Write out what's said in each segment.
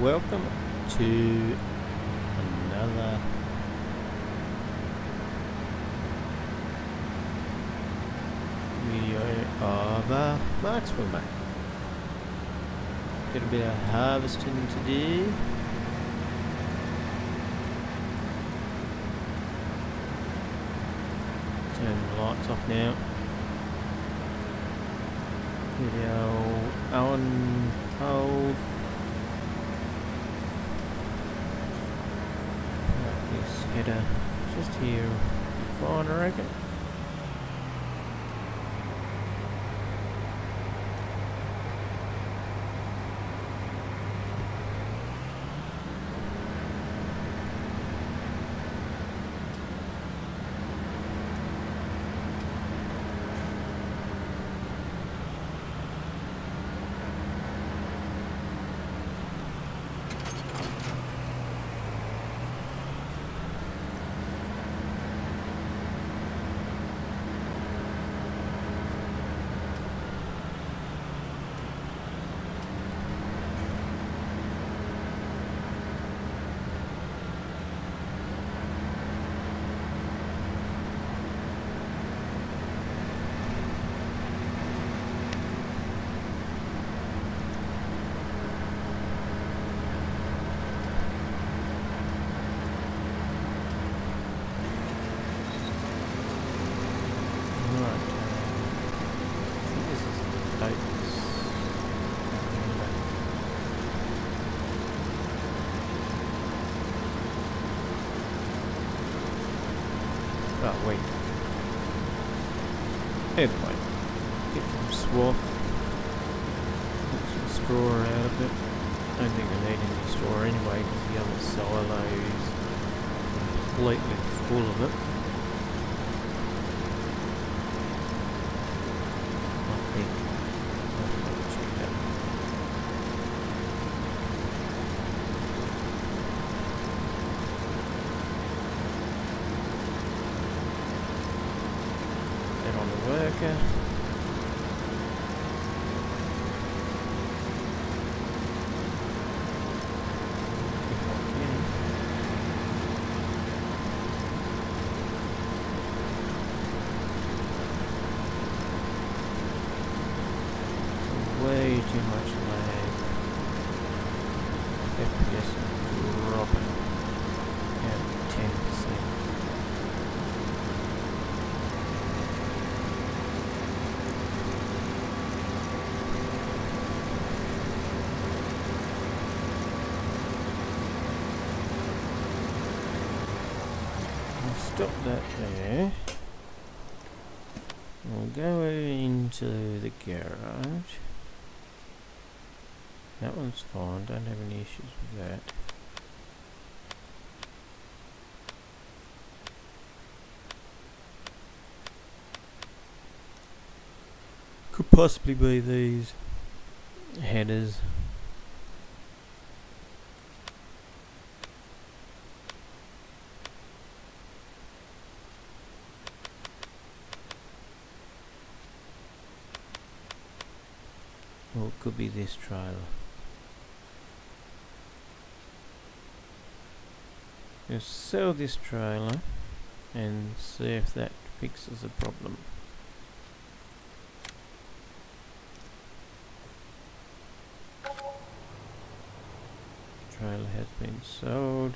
welcome to another video of uh, Marxville mate. Got a bit of harvesting to do. Turn the lights off now. Video on hold. This header just here. Fine, I reckon. Right. I think this is oats. Oh, wait. Anyway, get some swath. Get some straw out of it. I don't think I need any straw anyway because the other silo is completely full of it. I think. I'll double check that. Get on the worker. If I can. Way too much lag. FPS dropping at ten percent. I'll stop that there. We'll go into the garage. That one's fine, don't have any issues with that. Could possibly be these headers. Or it could be this trailer. Just sell this trailer and see if that fixes the problem. Trailer has been sold.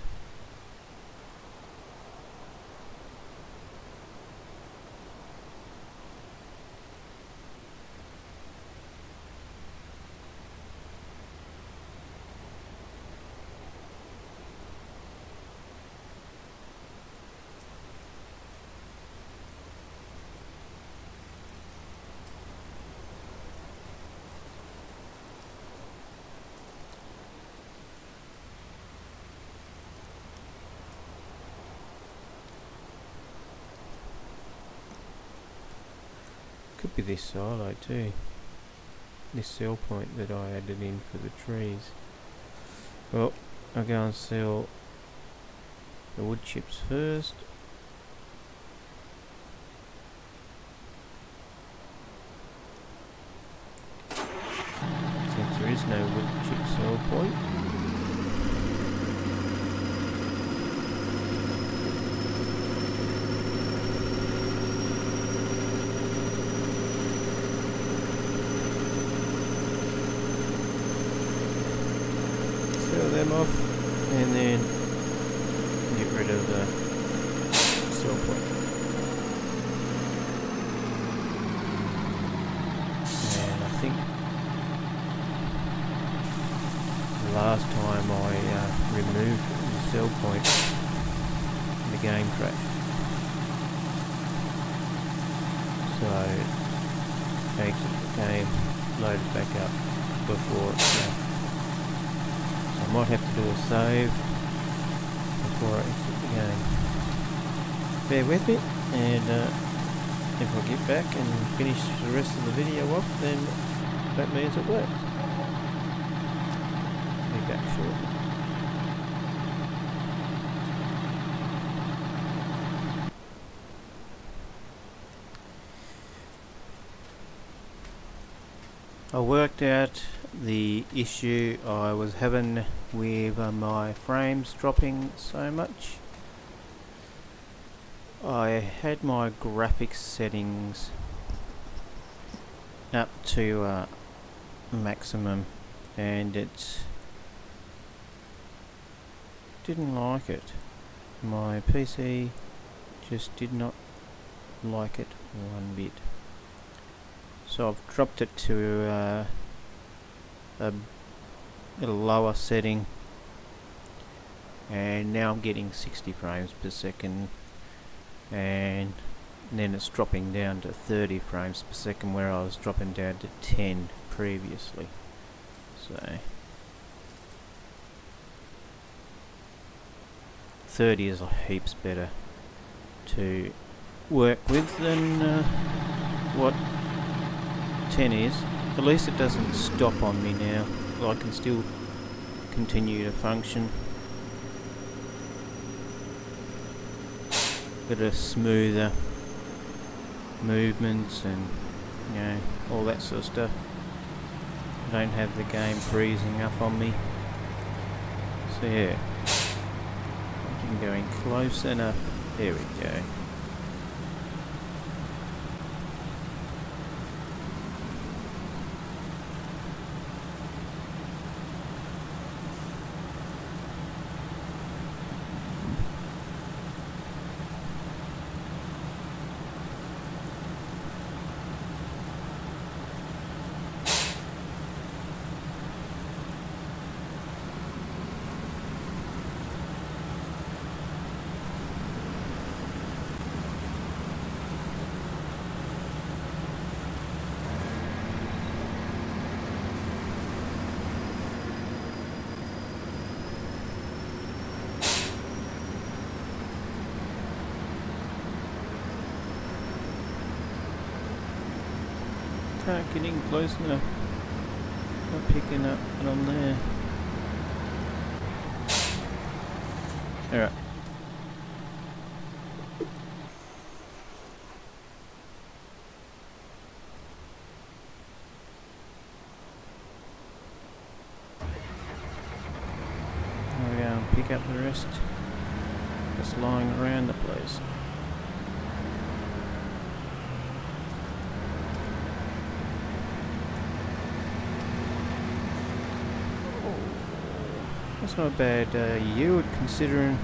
This silo too. This sell point that I added in for the trees. Well, I'll go and seal the wood chips first. Since there is no wood chip sell point. Them off and then get rid of the sell point. And I think last time I uh, removed the sell point the game crashed. So exit the game, load it back up before it crashed. I might have to do a save before I exit the game. Bear with me and uh, if I get back and finish the rest of the video off then that means it worked back shortly. I worked out the issue I was having with uh, my frames dropping so much. I had my graphics settings up to uh, maximum and it didn't like it. My PC just did not like it one bit. So I've dropped it to uh, a, a lower setting and now I'm getting 60 frames per second and then it's dropping down to 30 frames per second where I was dropping down to 10 previously. So 30 is heaps better to work with than uh, what 10 is. At least it doesn't stop on me now. I can still continue to function. Bit of smoother movements and you know all that sort of stuff. I don't have the game freezing up on me. So yeah. I'm going close enough. There we go. Can't get in close enough. Not picking up what I'm there. Alright. There we go, pick up the rest. Just lying around the place. That's not a bad uh, yield considering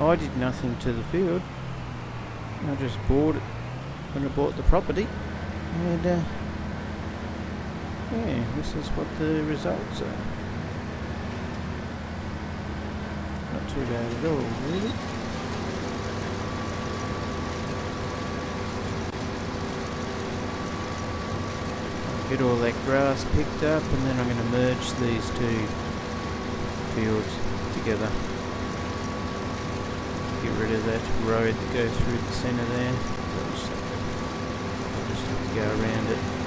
I did nothing to the field. I just bought it when I bought the property. And uh, yeah, this is what the results are. Not too bad at all, really. Get all that grass picked up and then I'm going to merge these two fields together. Get rid of that road that goes through the centre there. just, just have to go around it.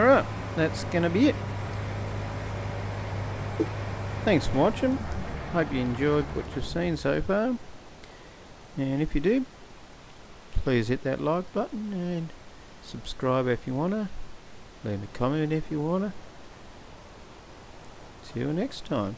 Alright, that's going to be it. Thanks for watching. Hope you enjoyed what you've seen so far. And if you do, please hit that like button and subscribe if you wanna. Leave a comment if you wanna. See you next time.